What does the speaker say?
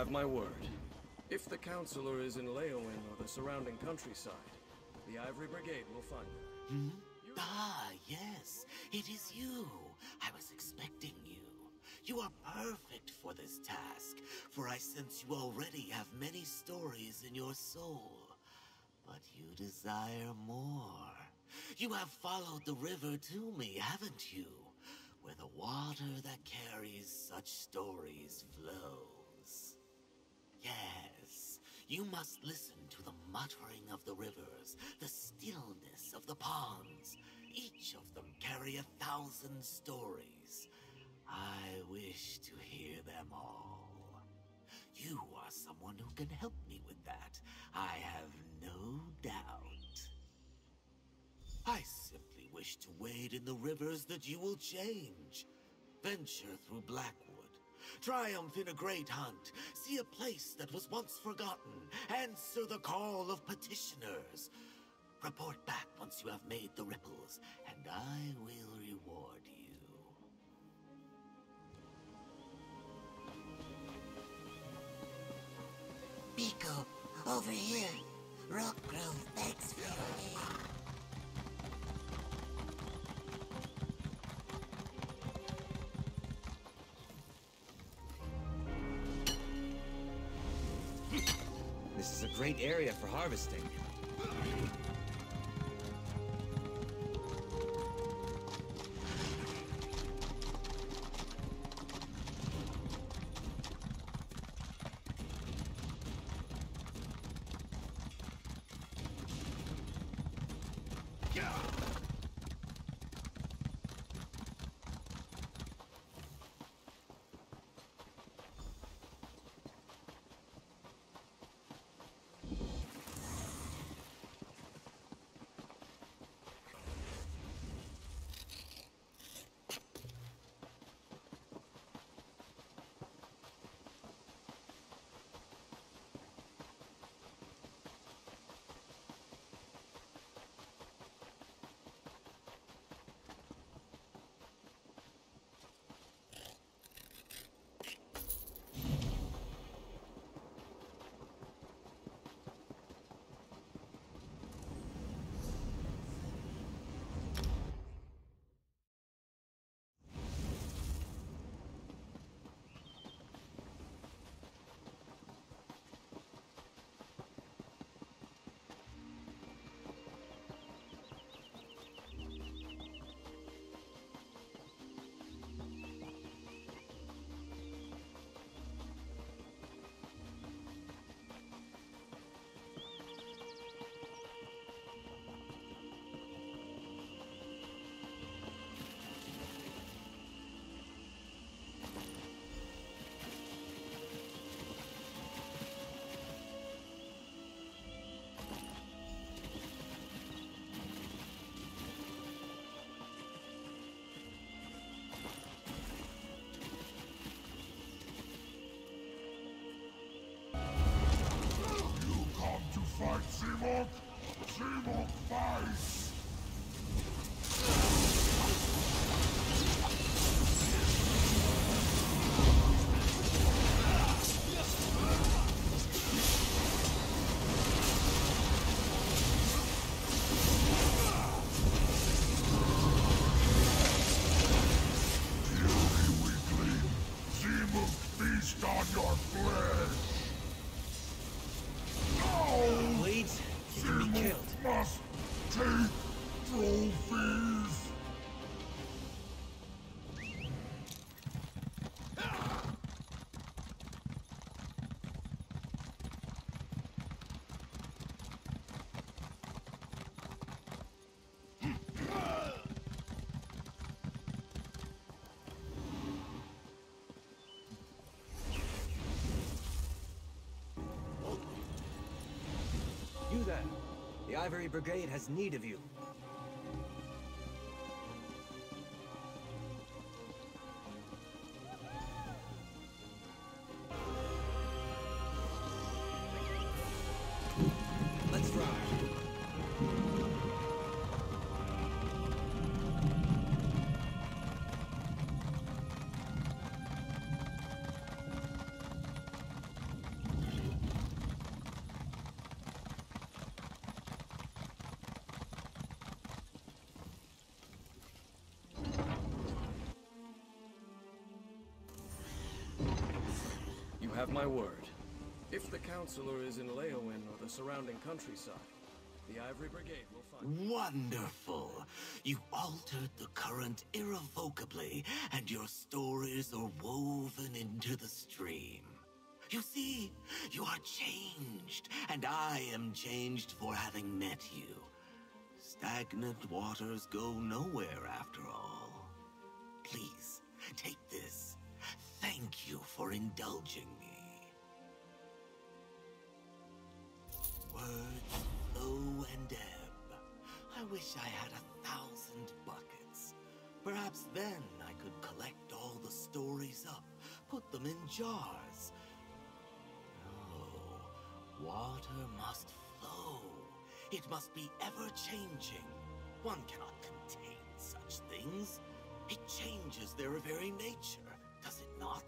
have my word. If the Counselor is in Leyawiin or the surrounding countryside, the Ivory Brigade will find him. Hmm? Ah, yes. It is you. I was expecting you. You are perfect for this task, for I sense you already have many stories in your soul. But you desire more. You have followed the river to me, haven't you? Where the water that carries such stories flows. Yes, you must listen to the muttering of the rivers, the stillness of the ponds. Each of them carry a thousand stories. I wish to hear them all. You are someone who can help me with that. I have no doubt. I simply wish to wade in the rivers that you will change. Venture through Blackwood. Triumph in a great hunt. See a place that was once forgotten. Answer the call of petitioners. Report back once you have made the ripples, and I will reward you. Pico, over here. Rock Grove begs for your aid. This is a great area for harvesting. You You then. The Ivory Brigade has need of you. Have my word. If the Counselor is in Leyawiin or the surrounding countryside, the Ivory Brigade will find... Wonderful! You altered the current irrevocably, and your stories are woven into the stream. You see, you are changed, and I am changed for having met you. Stagnant waters go nowhere after all. Please, take you for indulging me. Words flow and ebb. I wish I had a thousand buckets. Perhaps then I could collect all the stories up, put them in jars. No, water must flow. It must be ever-changing. One cannot contain such things. It changes their very nature, does it not?